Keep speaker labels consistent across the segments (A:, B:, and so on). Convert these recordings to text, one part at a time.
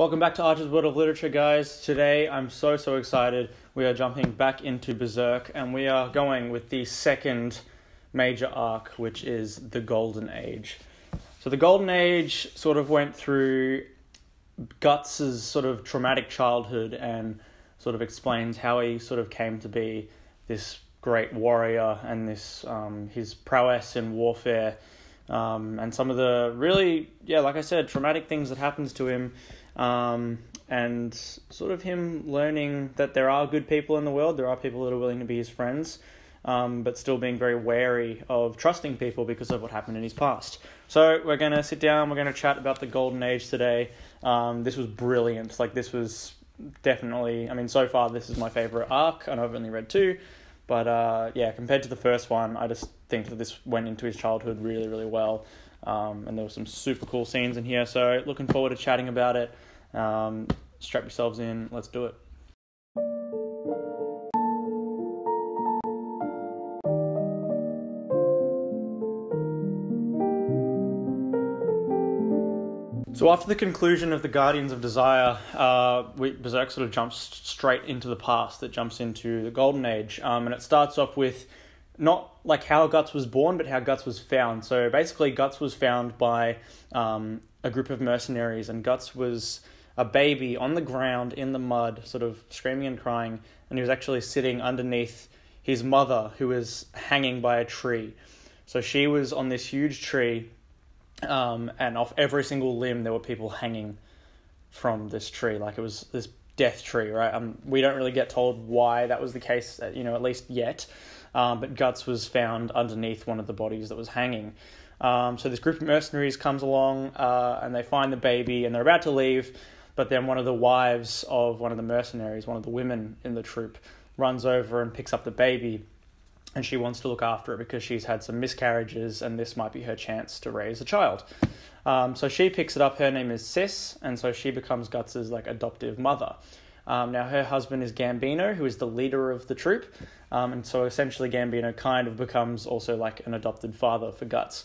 A: Welcome back to Archer's World of Literature, guys. Today I'm so, so excited. We are jumping back into Berserk and we are going with the second major arc, which is the Golden Age. So, the Golden Age sort of went through Guts's sort of traumatic childhood and sort of explains how he sort of came to be this great warrior and this um, his prowess in warfare um, and some of the really yeah like I said traumatic things that happens to him um, and sort of him learning that there are good people in the world, there are people that are willing to be his friends, um, but still being very wary of trusting people because of what happened in his past. So we're to sit down, we're to chat about the golden age today. Um, this was brilliant. Like, this was definitely, I mean, so far, this is my favorite arc. Know I've only read two. But uh, yeah, compared to the first one, I just think that this went into his childhood really, really well. Um, and there were some super cool scenes in here. So looking forward to chatting about it. Um, strap yourselves in. Let's do it. So after the conclusion of the Guardians of Desire, uh, we, Berserk sort of jumps straight into the past. It jumps into the Golden Age, um, and it starts off with not like how Guts was born, but how Guts was found. So basically, Guts was found by um, a group of mercenaries, and Guts was a baby on the ground in the mud, sort of screaming and crying, and he was actually sitting underneath his mother, who was hanging by a tree. So she was on this huge tree, um, and off every single limb there were people hanging from this tree, like it was this death tree, right? Um, we don't really get told why that was the case, uh, you know, at least yet. Um, but Guts was found underneath one of the bodies that was hanging. Um, so this group of mercenaries comes along uh, and they find the baby and they're about to leave, but then one of the wives of one of the mercenaries, one of the women in the troop, runs over and picks up the baby and she wants to look after it because she's had some miscarriages and this might be her chance to raise a child. Um, so she picks it up. Her name is Sis, and so she becomes Guts's like adoptive mother. Um, now her husband is Gambino, who is the leader of the troop, um, and so essentially Gambino kind of becomes also like an adopted father for Guts.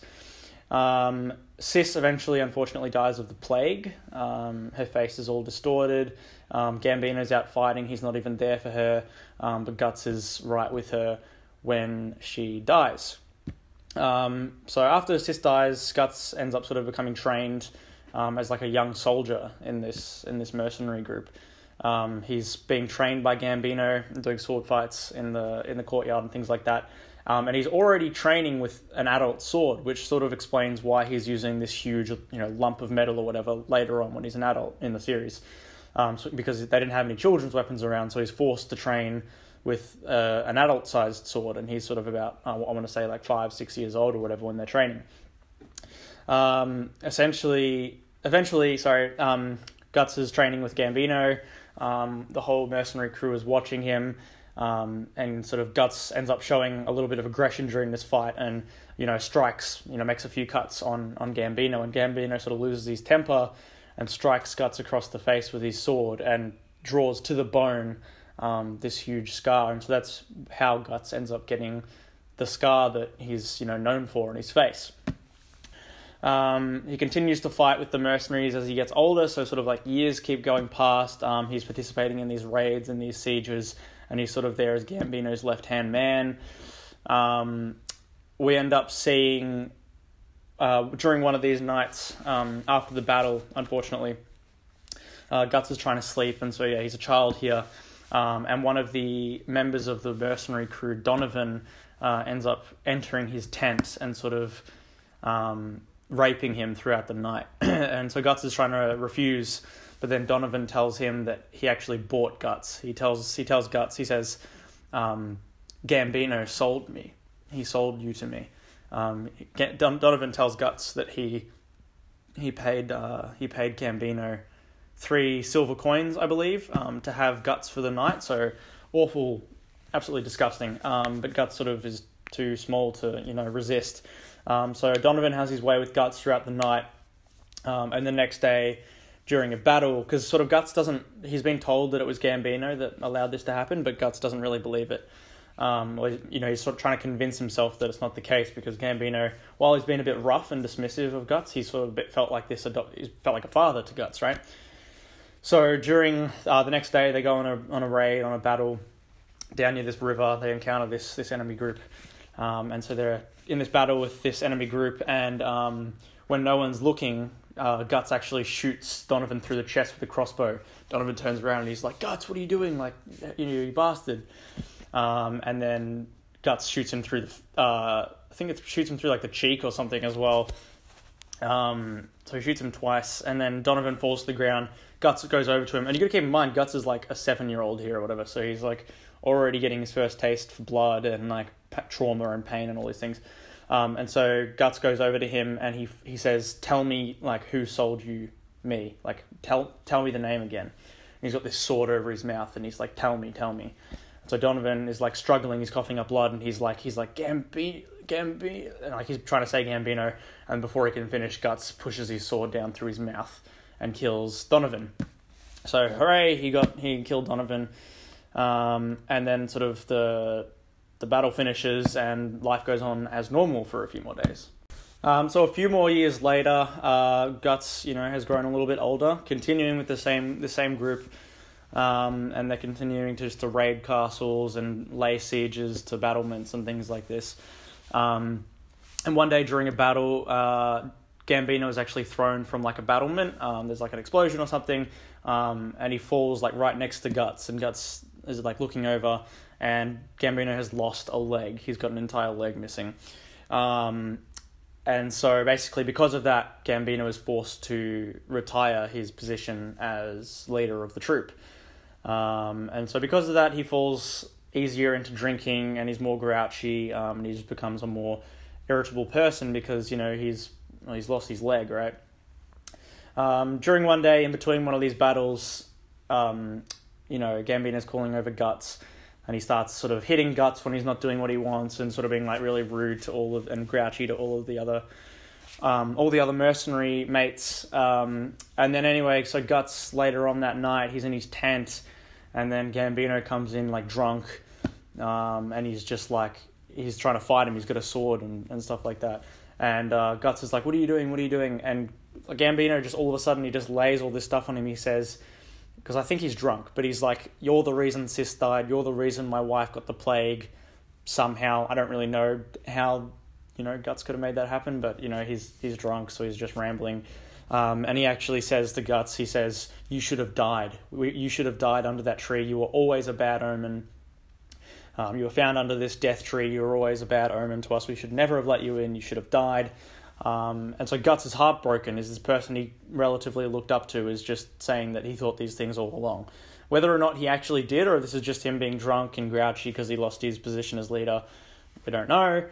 A: Um, Sis eventually, unfortunately, dies of the plague. Um, her face is all distorted. Um, Gambino's out fighting. He's not even there for her. Um, but Guts is right with her when she dies. Um, so after Sis dies, Guts ends up sort of becoming trained um, as like a young soldier in this in this mercenary group. Um, he's being trained by Gambino, and doing sword fights in the in the courtyard and things like that. Um, and he's already training with an adult sword, which sort of explains why he's using this huge, you know, lump of metal or whatever later on when he's an adult in the series. Um, so, because they didn't have any children's weapons around, so he's forced to train with uh, an adult-sized sword, and he's sort of about uh, I want to say like five, six years old or whatever when they're training. Um, essentially, eventually, sorry, um, Guts is training with Gambino. Um, the whole mercenary crew is watching him, um, and sort of Guts ends up showing a little bit of aggression during this fight, and you know strikes, you know makes a few cuts on on Gambino, and Gambino sort of loses his temper and strikes Guts across the face with his sword and draws to the bone um, this huge scar, and so that's how Guts ends up getting the scar that he's you know known for in his face. Um, he continues to fight with the mercenaries as he gets older, so sort of like years keep going past. Um, he's participating in these raids and these sieges, and he's sort of there as Gambino's left hand man. Um, we end up seeing uh, during one of these nights um, after the battle, unfortunately, uh, Guts is trying to sleep, and so yeah, he's a child here. Um, and one of the members of the mercenary crew, Donovan, uh, ends up entering his tent and sort of um, raping him throughout the night. and so Guts is trying to refuse, but then Donovan tells him that he actually bought Guts. He tells he tells Guts, he says, um, Gambino sold me. He sold you to me. Um, Donovan tells Guts that he he paid uh, he paid Gambino three silver coins, I believe, um, to have Guts for the night. So awful, absolutely disgusting. Um, but Guts sort of is too small to you know resist. Um, so Donovan has his way with Guts throughout the night, um, and the next day during a battle, because sort of Guts doesn't. He's been told that it was Gambino that allowed this to happen, but Guts doesn't really believe it. Um, or, you know, he's sort of trying to convince himself that it's not the case because Gambino, while he's been a bit rough and dismissive of Guts, he sort of felt like this. Adopt, he felt like a father to Guts, right? So during uh, the next day, they go on a on a raid on a battle down near this river. They encounter this this enemy group, um, and so they're in this battle with this enemy group. And um, when no one's looking, uh, Guts actually shoots Donovan through the chest with a crossbow. Donovan turns around and he's like, "Guts, what are you doing? Like, you know, you bastard!" Um, and then Guts shoots him through the. Uh, I think it shoots him through like the cheek or something as well. Um, so he shoots him twice, and then Donovan falls to the ground. Guts goes over to him, and you got to keep in mind, Guts is like a seven-year-old here or whatever, so he's like already getting his first taste for blood and like trauma and pain and all these things. Um, and so Guts goes over to him and he he says, "Tell me like who sold you me? Like tell tell me the name again." And he's got this sword over his mouth and he's like, "Tell me, tell me." So Donovan is like struggling, he's coughing up blood, and he's like, he's like Gambino, Gambino, and like he's trying to say Gambino, and before he can finish, Guts pushes his sword down through his mouth and kills Donovan. So hooray, he got he killed Donovan, um, and then sort of the the battle finishes and life goes on as normal for a few more days. Um, so a few more years later, uh, Guts, you know, has grown a little bit older, continuing with the same the same group, um, and they're continuing to just to raid castles and lay sieges to battlements and things like this. Um, and one day during a battle, uh, Gambino is actually thrown from like a battlement. Um, there's like an explosion or something, um, and he falls like right next to Guts, and Guts is like looking over and Gambino has lost a leg. He's got an entire leg missing. Um, and so basically, because of that, Gambino is forced to retire his position as leader of the troop. Um, and so, because of that, he falls easier into drinking and he's more grouchy um, and he just becomes a more irritable person because, you know, he's, well, he's lost his leg, right? Um, during one day, in between one of these battles, um, you know, Gambino's calling over Guts and he starts sort of hitting guts when he's not doing what he wants and sort of being like really rude to all of and grouchy to all of the other um, all the other mercenary mates. Um, and then anyway so guts later on that night he's in his tent and then gambino comes in like drunk um, and he's just like he's trying to fight him. He's got a sword and, and stuff like that. And uh, guts is like what are you doing? What are you doing? And gambino just all of a sudden he just lays all this stuff on him. He says because I think he's drunk, but he's like, You're the reason Sis died, you're the reason my wife got the plague. Somehow, I don't really know how, you know, Guts could have made that happen, but, you know, he's, he's drunk, so he's just rambling. Um, and he actually says to Guts, he says, You should have died. You should have died under that tree. You were always a bad omen. Um, you were found under this death tree. You were always a bad omen to us. We should never have let you in. You should have died. Um, and so Guts is heartbroken. Is this person he relatively looked up to is just saying that he thought these things all along. Whether or not he actually did, or this is just him being drunk and grouchy because he lost his position as leader, we don't know.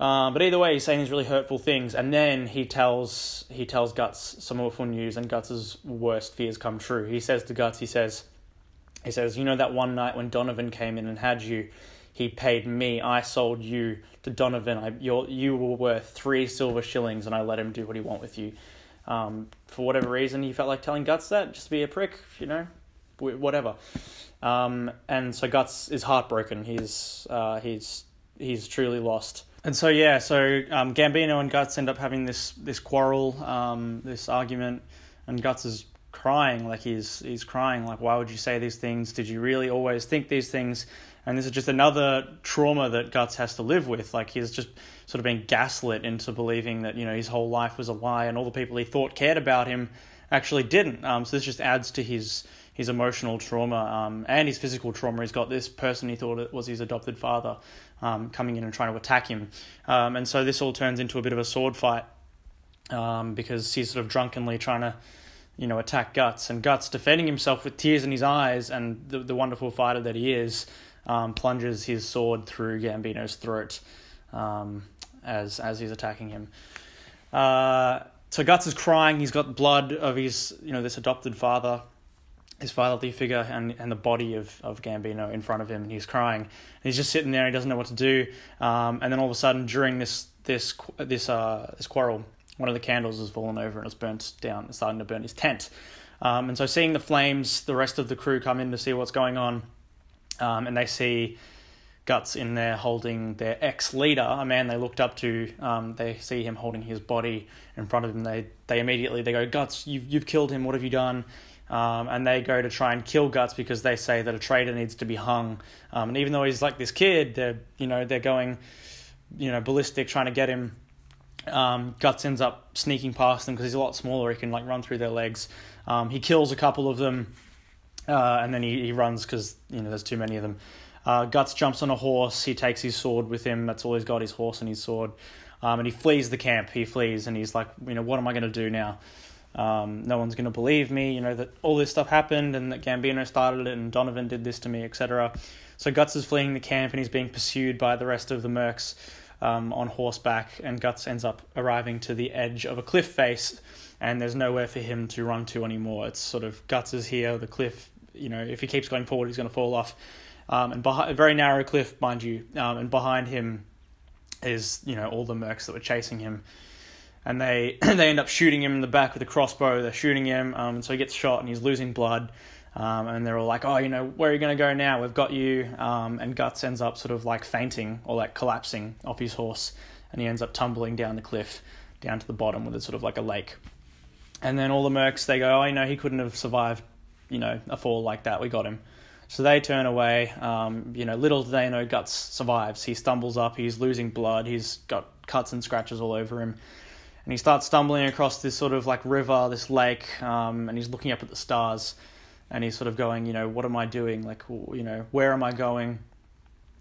A: Um, but either way, he's saying these really hurtful things, and then he tells he tells Guts some awful news, and Guts's worst fears come true. He says to Guts, he says, he says, you know that one night when Donovan came in and had you, he paid me. I sold you to Donovan. I, you you were worth three silver shillings, and I let him do what he want with you. Um, for whatever reason, he felt like telling Guts that just to be a prick, you know, whatever. Um, and so Guts is heartbroken. He's uh, he's he's truly lost. And so yeah, so um, Gambino and Guts end up having this this quarrel, um, this argument, and Guts is crying like he's he's crying like why would you say these things? Did you really always think these things? And this is just another trauma that Guts has to live with. Like he's just sort of been gaslit into believing that you know his whole life was a lie, and all the people he thought cared about him actually didn't. Um, so this just adds to his his emotional trauma um, and his physical trauma. He's got this person he thought it was his adopted father um, coming in and trying to attack him, um, and so this all turns into a bit of a sword fight um, because he's sort of drunkenly trying to you know, attack Guts, and Guts defending himself with tears in his eyes, and the, the wonderful fighter that he is, um, plunges his sword through Gambino's throat um, as as he's attacking him. Uh, so Guts is crying. He's got blood of his, you know, this adopted father, his fatherly figure, and, and the body of, of Gambino in front of him, and he's crying. And he's just sitting there. He doesn't know what to do. Um, and then all of a sudden, during this this this uh this quarrel, one of the candles has fallen over and it's burnt down. It's starting to burn his tent. Um, and so, seeing the flames, the rest of the crew come in to see what's going on um, and they see Guts in there holding their ex leader, a man they looked up to. Um, they see him holding his body in front of them. They they immediately they go Guts, you've you've killed him. What have you done? Um, and they go to try and kill Guts because they say that a traitor needs to be hung. Um, and even though he's like this kid, they're you know they're going, you know, ballistic trying to get him. Um, Guts ends up sneaking past them because he's a lot smaller. He can like run through their legs. Um, he kills a couple of them, uh, and then he, he runs because you know there's too many of them. Uh, Guts jumps on a horse. He takes his sword with him. That's all he's got: his horse and his sword. Um, and he flees the camp. He flees, and he's like, you know, what am I going to do now? Um, no one's going to believe me, you know, that all this stuff happened and that Gambino started it and Donovan did this to me, etc. So Guts is fleeing the camp and he's being pursued by the rest of the mercs um, on horseback, and Guts ends up arriving to the edge of a cliff face, and there's nowhere for him to run to anymore. It's sort of Guts is here, the cliff, you know, if he keeps going forward, he's going to fall off. Um, and behind, a very narrow cliff, mind you, um, and behind him is, you know, all the mercs that were chasing him and they they end up shooting him in the back with a crossbow. They're shooting him, um, and so he gets shot and he's losing blood. Um, and they're all like, "Oh, you know, where are you going to go now? We've got you." Um, and Guts ends up sort of like fainting or like collapsing off his horse, and he ends up tumbling down the cliff, down to the bottom with it's sort of like a lake. And then all the mercs they go, "Oh, you know, he couldn't have survived, you know, a fall like that. We got him." So they turn away. Um, you know, little do they know, Guts survives. He stumbles up. He's losing blood. He's got cuts and scratches all over him and he starts stumbling across this sort of like river, this lake, um, and he's looking up at the stars, and he's sort of going, you know, what am I doing? Like, you know, where am I going?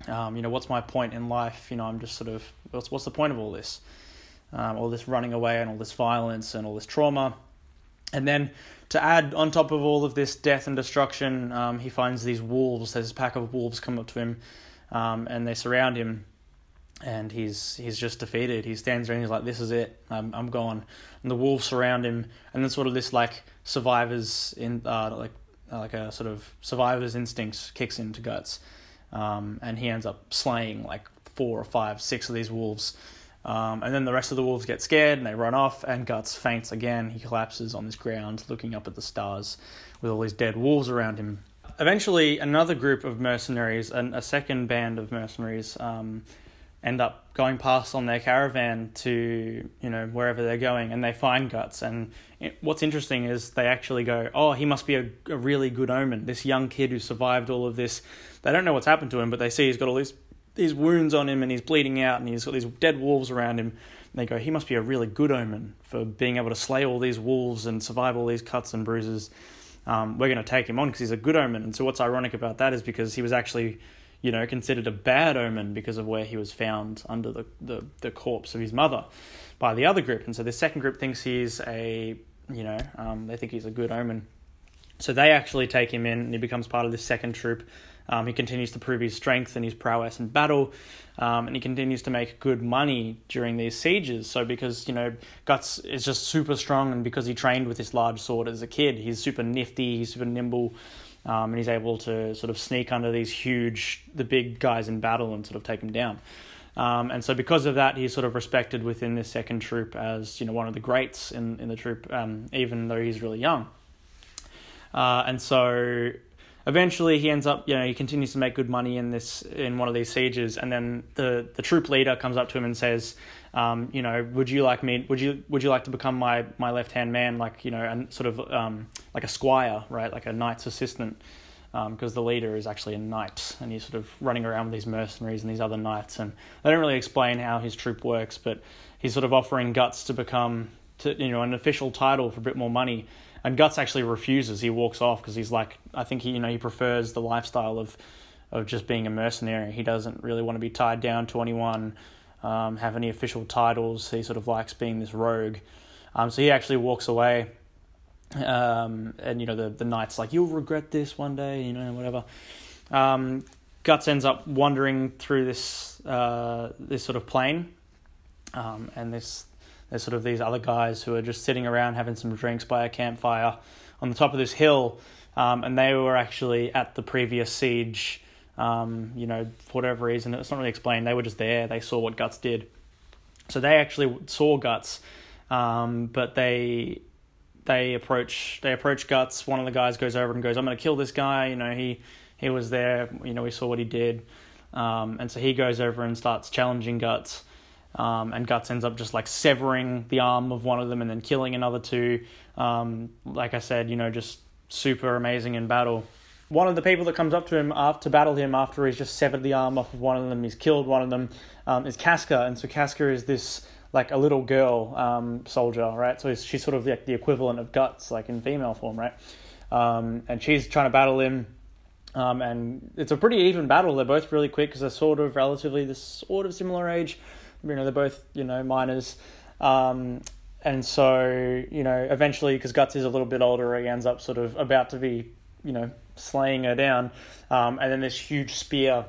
A: Um, you know, what's my point in life? You know, I'm just sort of, what's what's the point of all this? Um, all this running away and all this violence and all this trauma, and then to add on top of all of this death and destruction, um, he finds these wolves. There's a pack of wolves come up to him, um, and they surround him and he's he's just defeated. He stands there and he's like, "This is it. I'm I'm gone." And the wolves surround him, and then sort of this like survivors in uh, like uh, like a sort of survivor's instincts kicks into guts, um, and he ends up slaying like four or five, six of these wolves. Um, and then the rest of the wolves get scared and they run off, and Guts faints again. He collapses on this ground, looking up at the stars with all these dead wolves around him. Eventually, another group of mercenaries, and a second band of mercenaries, um, end up going past on their caravan to you know wherever they're going and they find guts and it, what's interesting is they actually go oh he must be a, a, really good omen this young kid who survived all of this they don't know what's happened to him but they see he's got all these these wounds on him and he's bleeding out and he's got these dead wolves around him and they go he must be a really good omen for being able to slay all these wolves and survive all these cuts and bruises um, we're going to take him on because he's a good omen and so what's ironic about that is because he was actually you know, considered a bad omen because of where he was found under the, the, the corpse of his mother by the other group. And so the second group thinks he's a, you know, um, they think he's a good omen. So they actually take him in and he becomes part of this second troop. Um, he continues to prove his strength and his prowess in battle, um, and he continues to make good money during these sieges. So because you know Guts is just super strong, and because he trained with this large sword as a kid, he's super nifty, he's super nimble, um, and he's able to sort of sneak under these huge, the big guys in battle and sort of take them down. Um, and so because of that, he's sort of respected within this second troop as you know one of the greats in in the troop, um, even though he's really young. Uh, and so eventually he ends up you know he continues to make good money in this in one of these sieges, and then the the troop leader comes up to him and says, um, you know, would you like me? Would you would you like to become my my left hand man, like you know, and sort of um, like a squire, right, like a knight's assistant, because um, the leader is actually a knight, and he's sort of running around with these mercenaries and these other knights, and they don't really explain how his troop works, but he's sort of offering Guts to become, to you know, an official title for a bit more money, and Guts actually refuses. He walks off because he's like, I think he you know he prefers the lifestyle of of just being a mercenary. He doesn't really want to be tied down to anyone um, have any official titles. He sort of likes being this rogue. Um, so he actually walks away. Um, and, you know, the, the knight's like, you'll regret this one day, you know, whatever. Um, Guts ends up wandering through this, uh, this sort of plain. Um, and this, there's sort of these other guys who are just sitting around having some drinks by a campfire on the top of this hill. Um, and they were actually at the previous siege um, you know, for whatever reason, it's not really explained. They were just there. They saw what Guts did, so they actually saw Guts, um, but they they approach they approach Guts. One of the guys goes over and goes, "I'm going to kill this guy." You know, he he was there. You know, we saw what he did, um, and so he goes over and starts challenging Guts. Um, and Guts ends up just like severing the arm of one of them and then killing another two. Um, like I said, you know, just super amazing in battle. One of the people that comes up to him after, to battle him after he's just severed the arm off of one of them, he's killed one of them, um, is Casca. And so Casca is this like a little girl um, soldier, right? So she's sort of like the equivalent of Guts, like in female form, right? Um, and she's trying to battle him. Um, and it's a pretty even battle. They're both really quick because they're sort of relatively the sort of similar age. You know, they're both you know minors. Um, and so you know, eventually, because Guts is a little bit older, he ends up sort of about to be you know slaying her down. Um, and then this huge spear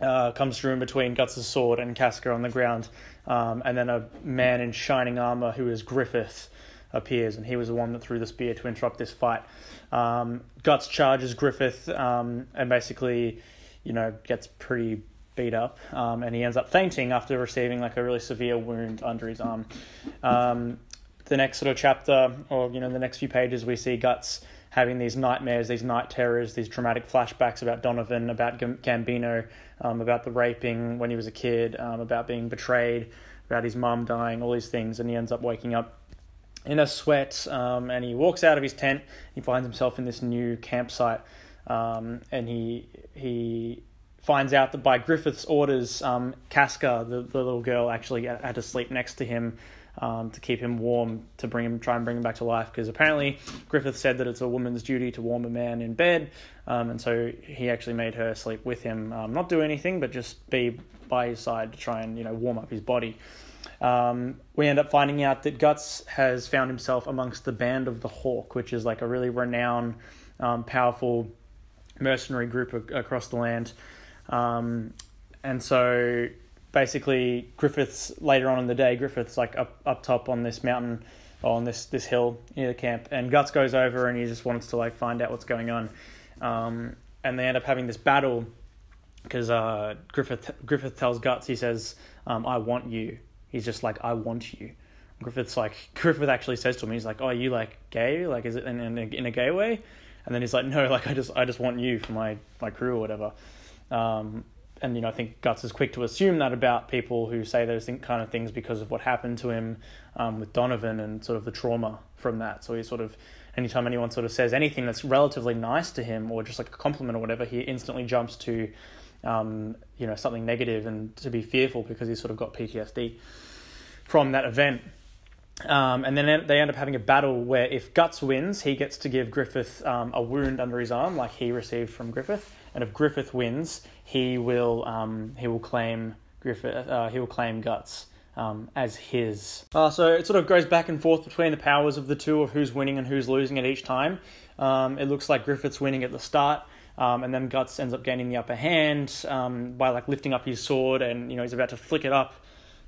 A: uh, comes through in between Guts' sword and Casca on the ground. Um, and then a man in shining armor who is Griffith appears, and he was the one that threw the spear to interrupt this fight. Um, Guts charges Griffith um, and basically, you know, gets pretty beat up, um, and he ends up fainting after receiving like a really severe wound under his arm. Um, the next sort of chapter, or you know, the next few pages, we see Guts having these nightmares, these night terrors, these traumatic flashbacks about Donovan, about Gambino, um, about the raping when he was a kid, um, about being betrayed, about his mum dying, all these things, and he ends up waking up in a sweat, um, and he walks out of his tent. He finds himself in this new campsite, um, and he he finds out that by Griffith's orders, um, Casca, the, the little girl, actually had to sleep next to him um, to keep him warm, to bring him, try and bring him back to life. Because apparently Griffith said that it's a woman's duty to warm a man in bed, um, and so he actually made her sleep with him, um, not do anything, but just be by his side to try and you know warm up his body. Um, we end up finding out that Guts has found himself amongst the Band of the Hawk, which is like a really renowned, um, powerful mercenary group across the land. Um, and so basically Griffiths later on in the day, Griffiths like up up top on this mountain on this this hill near the camp, and Guts goes over and he just wants to like find out what's going on, um, and they end up having this battle because uh, Griffith Griffith tells Guts he says um, I want you. He's just like I want you. Griffith's like Griffith actually says to him he's like oh you like gay like is it in, in, a, in a gay way, and then he's like no like I just I just want you for my my crew or whatever. Um, and you know, I think Guts is quick to assume that about people who say those kind of things because of what happened to him um, with Donovan and sort of the trauma from that. So he sort of, anytime anyone sort of says anything that's relatively nice to him or just like a compliment or whatever, he instantly jumps to, um, you know, something negative and to be fearful because he's sort of got PTSD from that event. Um, and then they end up having a battle where if Guts wins, he gets to give Griffith um, a wound under his arm, like he received from Griffith and if Griffith wins, he will um, he will claim Griffith uh, he will claim Guts um, as his. Uh, so it sort of goes back and forth between the powers of the two of who's winning and who's losing at each time. Um, it looks like Griffith's winning at the start. Um, and then Guts ends up gaining the upper hand um, by like lifting up his sword, and you know he's about to flick it up,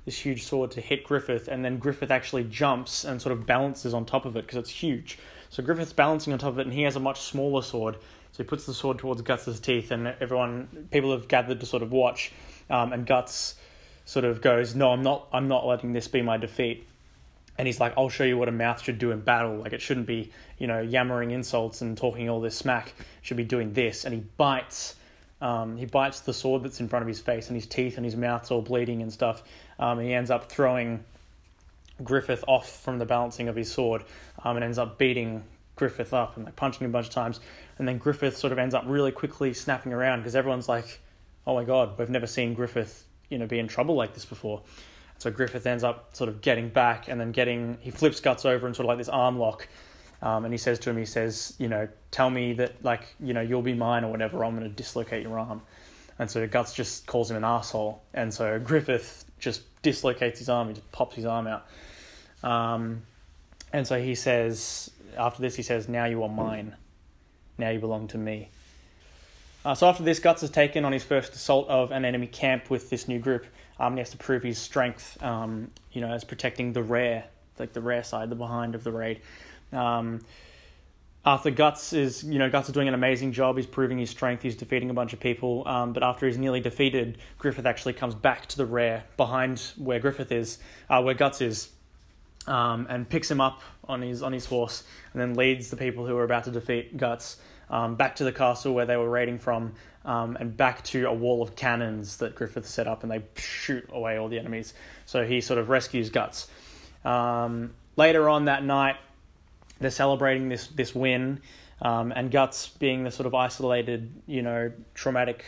A: this huge sword to hit Griffith, and then Griffith actually jumps and sort of balances on top of it because it's huge. So Griffith's balancing on top of it, and he has a much smaller sword, so he puts the sword towards Guts's teeth, and everyone, people have gathered to sort of watch. Um, and Guts sort of goes, "No, I'm not. I'm not letting this be my defeat." And he's like, "I'll show you what a mouth should do in battle. Like it shouldn't be, you know, yammering insults and talking all this smack. It should be doing this." And he bites. Um, he bites the sword that's in front of his face, and his teeth and his mouth's all bleeding and stuff. Um, and he ends up throwing Griffith off from the balancing of his sword, um, and ends up beating Griffith up and like punching him a bunch of times. And then Griffith sort of ends up really quickly snapping around because everyone's like, "Oh my god, we've never seen Griffith, you know, be in trouble like this before." So Griffith ends up sort of getting back and then getting he flips Guts over and sort of like this arm lock. Um, and he says to him, he says, you know, tell me that like, you know, you'll be mine or whatever, I'm gonna dislocate your arm. And so Guts just calls him an asshole. And so Griffith just dislocates his arm, he just pops his arm out. Um, and so he says, after this, he says, Now you are mine. Now you belong to me. Uh, so after this, Guts is taken on his first assault of an enemy camp with this new group. Um, he has to prove his strength, um, you know, as protecting the rear, like the rear side, the behind of the raid. Um, after Guts is, you know, Guts is doing an amazing job. He's proving his strength. He's defeating a bunch of people. Um, but after he's nearly defeated, Griffith actually comes back to the rear behind where Griffith is, uh, where Guts is, um, and picks him up on his on his horse, and then leads the people who are about to defeat Guts um, back to the castle where they were raiding from, um, and back to a wall of cannons that Griffith set up, and they shoot away all the enemies. So he sort of rescues Guts. Um, later on that night, they're celebrating this this win, Um, and Guts, being the sort of isolated, you know, traumatic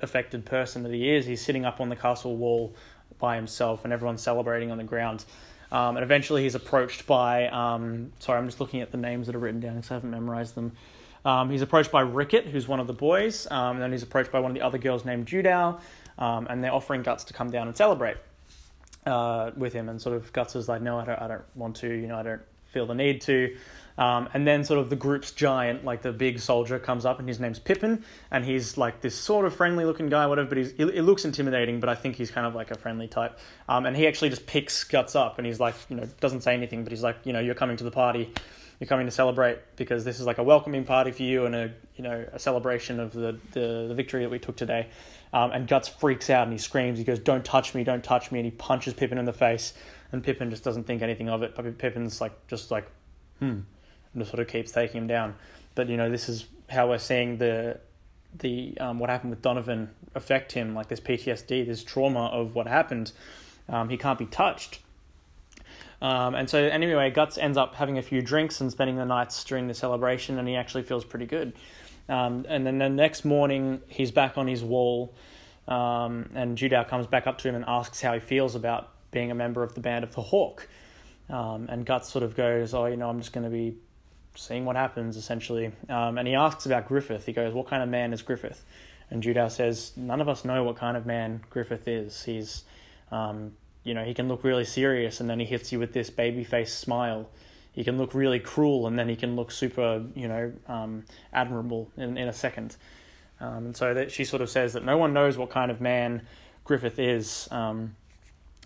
A: affected person that he is, he's sitting up on the castle wall by himself, and everyone's celebrating on the ground. Um, and eventually, he's approached by. Um, sorry, I'm just looking at the names that are written down because I haven't memorized them. Um, he's approached by Rickert, who's one of the boys, um, and then he's approached by one of the other girls named Judeau, um, and they're offering Guts to come down and celebrate uh, with him. And sort of Guts is like, no, I don't, I don't want to. You know, I don't feel the need to. Um, and then sort of the group's giant, like the big soldier, comes up, and his name's Pippin, and he's like this sort of friendly-looking guy, whatever. But he's it, it looks intimidating, but I think he's kind of like a friendly type. Um, and he actually just picks Guts up, and he's like, you know, doesn't say anything, but he's like, you know, you're coming to the party, you're coming to celebrate because this is like a welcoming party for you and a you know a celebration of the the, the victory that we took today. Um, and Guts freaks out and he screams. He goes, "Don't touch me! Don't touch me!" And he punches Pippin in the face. And Pippin just doesn't think anything of it. But Pippin's like just like, hmm and just sort of keeps taking him down. But you know, this is how we're seeing the the um, what happened with Donovan affect him, like this PTSD, this trauma of what happened. Um, he can't be touched. Um, and so anyway, Guts ends up having a few drinks and spending the nights during the celebration, and he actually feels pretty good. Um, and then the next morning, he's back on his wall, um, and Judeau comes back up to him and asks how he feels about being a member of the band of the Hawk. Um, and Guts sort of goes, "Oh, you know, I'm just going to be seeing what happens essentially. Um, and he asks about Griffith. He goes, "What kind of man is Griffith?" And Judeau says, "None of us know what kind of man Griffith is. He's, um, you know, he can look really serious, and then he hits you with this baby face smile. He can look really cruel, and then he can look super, you know, um, admirable in in a second. Um, and so that she sort of says that no one knows what kind of man Griffith is. Um,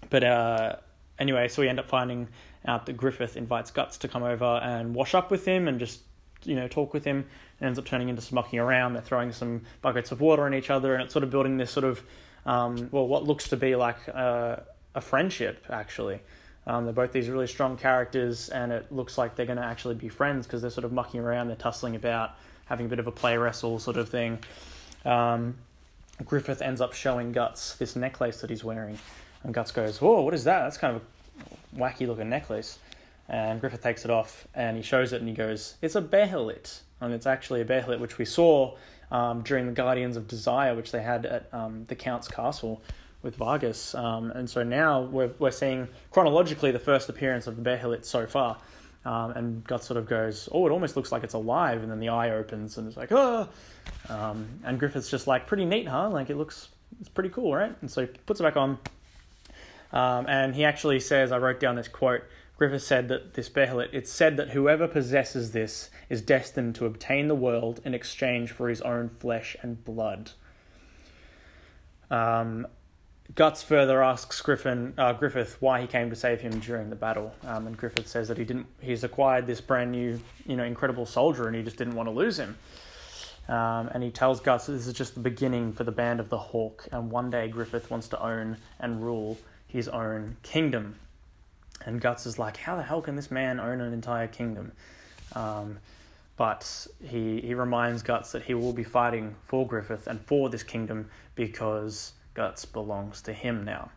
A: but uh, anyway, so we end up finding out that Griffith invites Guts to come over and wash up with him and just you know talk with him. It ends up turning into some mucking around. They're throwing some buckets of water on each other, and it's sort of building this sort of um, well, what looks to be like a, a friendship actually. Um, they're both these really strong characters, and it looks like they're going to actually be friends because they're sort of mucking around, they're tussling about, having a bit of a play wrestle sort of thing. Um, Griffith ends up showing Guts this necklace that he's wearing, and Guts goes, "Whoa, what is that? That's kind of a wacky looking necklace. And Griffith takes it off and he shows it and he goes, It's a behelit. And it's actually a behelit which we saw um, during the Guardians of Desire, which they had at um, the Count's Castle with Vargas. Um, and so now we're, we're seeing chronologically the first appearance of the bear behelit so far. Um, and Guts sort of goes, Oh, it almost looks like it's alive. And then the eye opens and it's like, Oh. Um, and Griffith's just like, Pretty neat, huh? Like it looks, it's pretty cool, right? And so he puts it back on um, and he actually says, I wrote down this quote. Griffith said that this Behelit, it's said that whoever possesses this is destined to obtain the world in exchange for his own flesh and blood. Um, Guts further asks Griffin, uh, Griffith why he came to save him during the battle, um, and Griffith says that he didn't. He's acquired this brand new, you know, incredible soldier, and he just didn't want to lose him. Um, and he tells Guts that this is just the beginning for the band of the Hawk, and one day Griffith wants to own and rule his own kingdom. And Guts is like, how the hell can this man own an entire kingdom? Um, but he he reminds Guts that he will be fighting for Griffith and for this kingdom because Guts belongs to him now.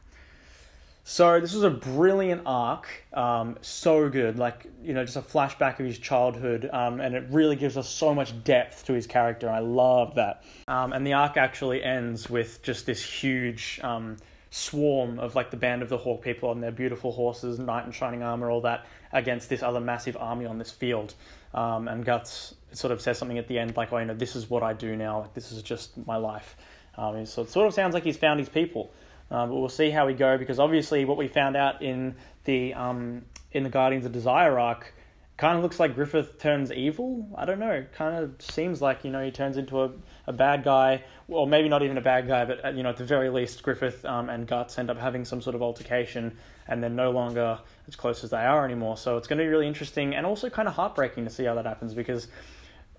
A: So this was a brilliant arc, um, so good. Like you know, just a flashback of his childhood, um, and it really gives us so much depth to his character. I love that. Um, and the arc actually ends with just this huge um, swarm of like the band of the hawk people on their beautiful horses, knight in shining armor, all that against this other massive army on this field. Um, and Guts sort of says something at the end like, "Oh, you know, this is what I do now. Like this is just my life." Um, so it sort of sounds like he's found his people. Uh, but we'll see how we go because obviously what we found out in the um, in the Guardians of Desire arc kind of looks like Griffith turns evil. I don't know. Kind of seems like you know he turns into a, a bad guy, or maybe not even a bad guy, but uh, you know at the very least Griffith um, and Guts end up having some sort of altercation, and they're no longer as close as they are anymore. So it's going to be really interesting and also kind of heartbreaking to see how that happens because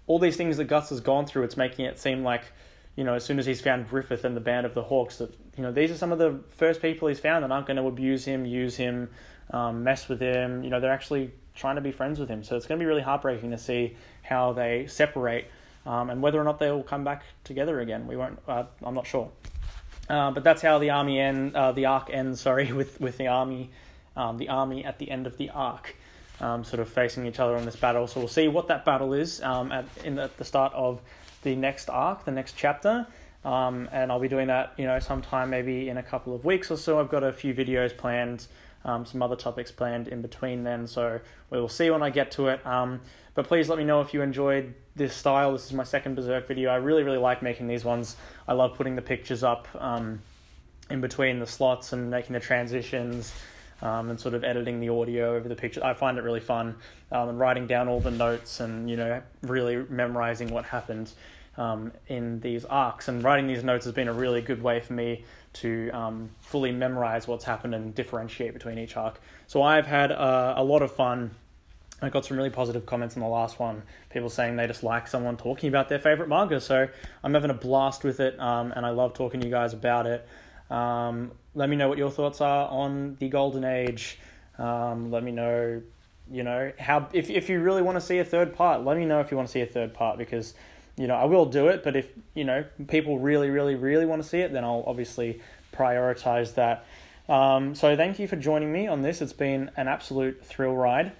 A: all these things that Guts has gone through, it's making it seem like you know as soon as he's found Griffith and the band of the Hawks that you know these are some of the first people he's found that aren't going to abuse him, use him, um, mess with him. You know they're actually trying to be friends with him. So it's going to be really heartbreaking to see how they separate um, and whether or not they will come back together again. We won't. Uh, I'm not sure. Uh, but that's how the army end. Uh, the arc ends. Sorry, with with the army, um, the army at the end of the arc. um, sort of facing each other in this battle. So we'll see what that battle is um, at in the, at the start of the next arc, the next chapter. Um, and I'll be doing that, you know, sometime maybe in a couple of weeks or so. I've got a few videos planned, um, some other topics planned in between then, so we will see when I get to it. Um, but please let me know if you enjoyed this style. This is my second Berserk video. I really, really like making these ones. I love putting the pictures up um, in between the slots and making the transitions. Um, and sort of editing the audio over the picture. I find it really fun, um, and writing down all the notes and you know really memorizing what happened um, in these arcs. And writing these notes has been a really good way for me to um, fully memorize what's happened and differentiate between each arc. So I've had uh, a lot of fun. I got some really positive comments in the last one. People saying they just like someone talking about their favorite manga. So I'm having a blast with it, um, and I love talking to you guys about it. Um, let me know what your thoughts are on the Golden Age. Um, let me know, you know, how if if you really want to see a third part. Let me know if you want to see a third part because you know, I will do it, but if, you know, people really, really, really want to see it, then I'll obviously prioritize that. Um, so thank you for joining me on this. It's been an absolute thrill ride,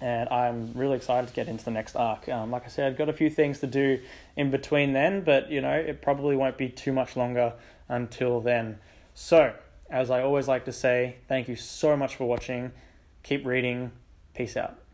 A: and I'm really excited to get into the next arc. Um, like I said, I've got a few things to do in between then, but, you know, it probably won't be too much longer until then. So, as I always like to say, thank you so much for watching. Keep reading. Peace out.